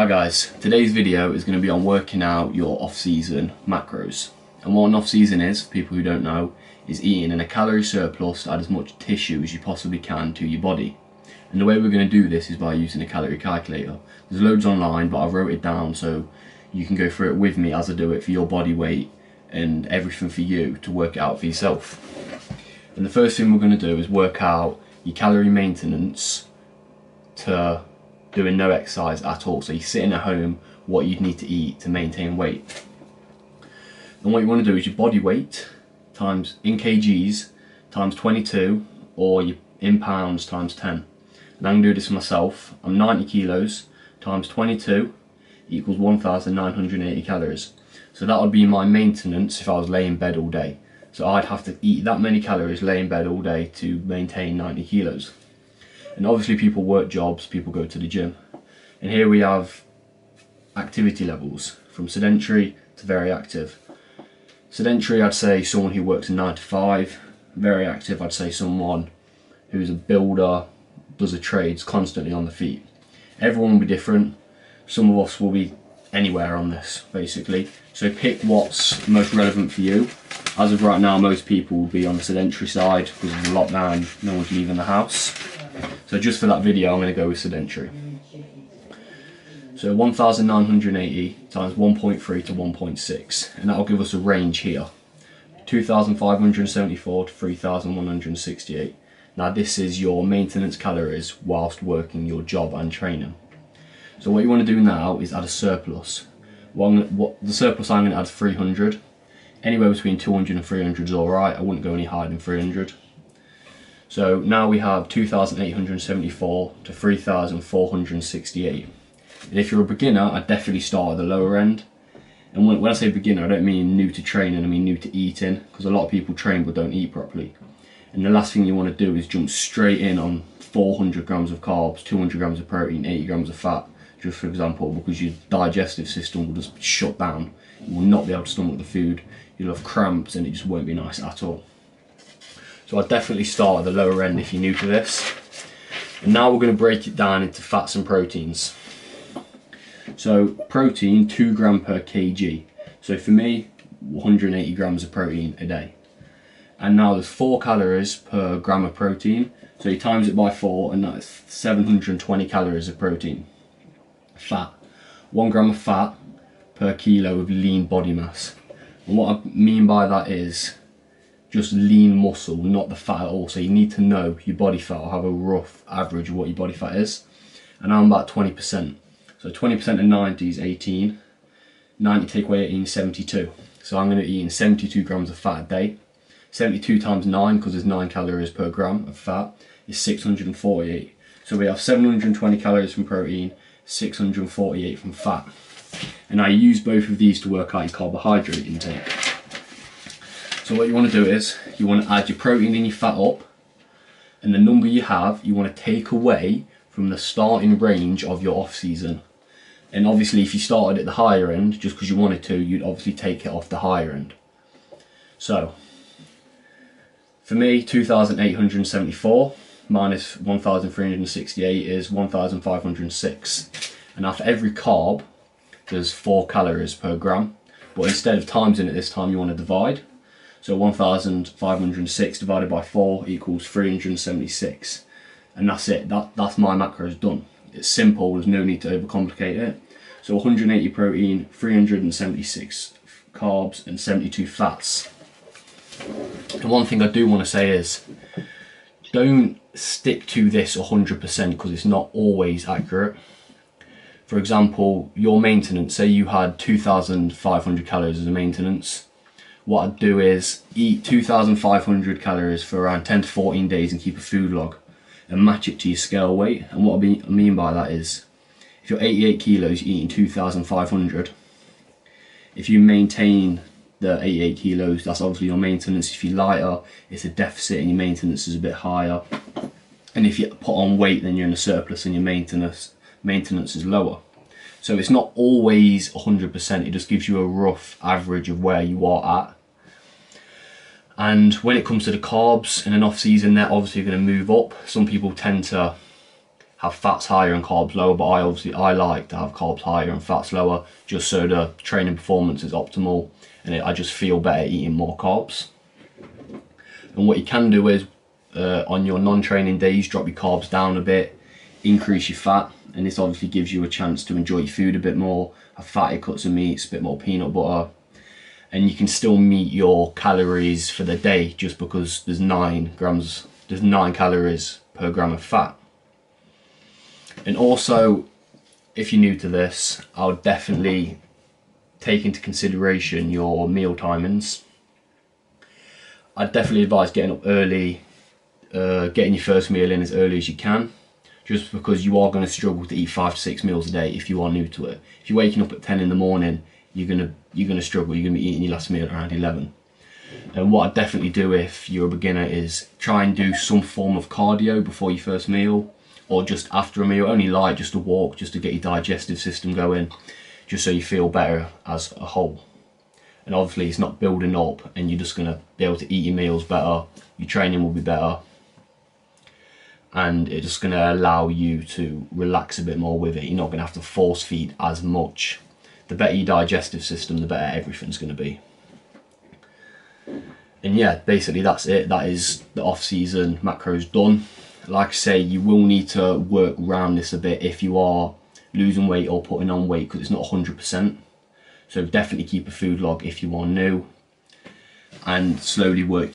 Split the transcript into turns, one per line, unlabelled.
Hi guys, today's video is going to be on working out your off-season macros. And what an off-season is, for people who don't know, is eating in a calorie surplus to add as much tissue as you possibly can to your body. And the way we're going to do this is by using a calorie calculator. There's loads online, but I wrote it down so you can go through it with me as I do it for your body weight and everything for you to work it out for yourself. And the first thing we're going to do is work out your calorie maintenance to doing no exercise at all. So you're sitting at home, what you'd need to eat to maintain weight. And what you want to do is your body weight times in kgs times 22 or your in pounds times 10. And I'm going to do this myself. I'm 90 kilos times 22 equals 1,980 calories. So that would be my maintenance if I was laying in bed all day. So I'd have to eat that many calories, lay in bed all day to maintain 90 kilos. And obviously people work jobs, people go to the gym. And here we have activity levels from sedentary to very active. Sedentary, I'd say someone who works a nine to five. Very active, I'd say someone who's a builder, does a trades, constantly on the feet. Everyone will be different. Some of us will be anywhere on this, basically. So pick what's most relevant for you. As of right now, most people will be on the sedentary side because of the lockdown, no one's leaving the house. So just for that video, I'm going to go with sedentary. So 1980 times 1.3 to 1.6, and that'll give us a range here. 2,574 to 3,168. Now this is your maintenance calories whilst working your job and training. So what you want to do now is add a surplus. What, what the surplus I'm going to add 300. Anywhere between 200 and 300 is alright, I wouldn't go any higher than 300. So now we have 2,874 to 3,468. And if you're a beginner, I'd definitely start at the lower end. And when, when I say beginner, I don't mean new to training, I mean new to eating, because a lot of people train but don't eat properly. And the last thing you want to do is jump straight in on 400 grams of carbs, 200 grams of protein, 80 grams of fat, just for example, because your digestive system will just shut down. You will not be able to stomach the food, you'll have cramps, and it just won't be nice at all. So I'd definitely start at the lower end if you're new to this. And now we're going to break it down into fats and proteins. So protein, 2 gram per kg. So for me, 180 grams of protein a day. And now there's 4 calories per gram of protein. So you times it by 4 and that's 720 calories of protein. Fat. 1 gram of fat per kilo of lean body mass. And what I mean by that is just lean muscle, not the fat at all. So you need to know your body fat or have a rough average of what your body fat is. And I'm about 20%. So 20% of 90 is 18. 90 take away 18 is 72. So I'm going to be eating 72 grams of fat a day. 72 times 9, because there's 9 calories per gram of fat, is 648. So we have 720 calories from protein, 648 from fat. And I use both of these to work out your carbohydrate intake. So what you want to do is, you want to add your protein and your fat up, and the number you have, you want to take away from the starting range of your off season. And obviously if you started at the higher end, just because you wanted to, you'd obviously take it off the higher end. So, for me, 2,874 minus 1,368 is 1,506. And after every carb, there's 4 calories per gram. But instead of times in it this time, you want to divide. So 1,506 divided by 4 equals 376. And that's it, that, that's my macros done. It's simple, there's no need to overcomplicate it. So 180 protein, 376 carbs and 72 fats. The one thing I do want to say is, don't stick to this 100% because it's not always accurate. For example, your maintenance, say you had 2,500 calories as a maintenance, what I'd do is eat 2,500 calories for around 10 to 14 days and keep a food log and match it to your scale weight. And what I mean by that is, if you're 88 kilos, you're eating 2,500. If you maintain the 88 kilos, that's obviously your maintenance. If you're lighter, it's a deficit and your maintenance is a bit higher. And if you put on weight, then you're in a surplus and your maintenance maintenance is lower. So it's not always 100%, it just gives you a rough average of where you are at. And when it comes to the carbs in an off season, they're obviously going to move up. Some people tend to have fats higher and carbs lower, but I obviously I like to have carbs higher and fats lower, just so the training performance is optimal, and it, I just feel better eating more carbs. And what you can do is, uh, on your non-training days, drop your carbs down a bit, increase your fat, and this obviously gives you a chance to enjoy your food a bit more, have fatty cuts of meats, a bit more peanut butter, and you can still meet your calories for the day just because there's nine grams, there's nine calories per gram of fat. And also, if you're new to this, I would definitely take into consideration your meal timings. I'd definitely advise getting up early, uh, getting your first meal in as early as you can, just because you are going to struggle to eat five to six meals a day if you are new to it. If you're waking up at 10 in the morning, you're gonna you're gonna struggle. You're gonna be eating your last meal around 11. And what I definitely do if you're a beginner is try and do some form of cardio before your first meal or just after a meal, only light, just a walk, just to get your digestive system going, just so you feel better as a whole. And obviously, it's not building up, and you're just gonna be able to eat your meals better. Your training will be better, and it's just gonna allow you to relax a bit more with it. You're not gonna have to force feed as much. The better your digestive system, the better everything's gonna be and yeah, basically that's it. That is the off-season macros done. Like I say, you will need to work around this a bit if you are losing weight or putting on weight because it's not 100%. So definitely keep a food log if you are new and slowly work